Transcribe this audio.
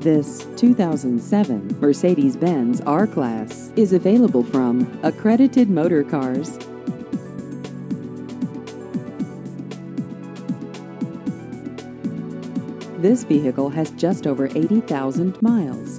This 2007 Mercedes-Benz R-Class is available from Accredited Motorcars. This vehicle has just over 80,000 miles.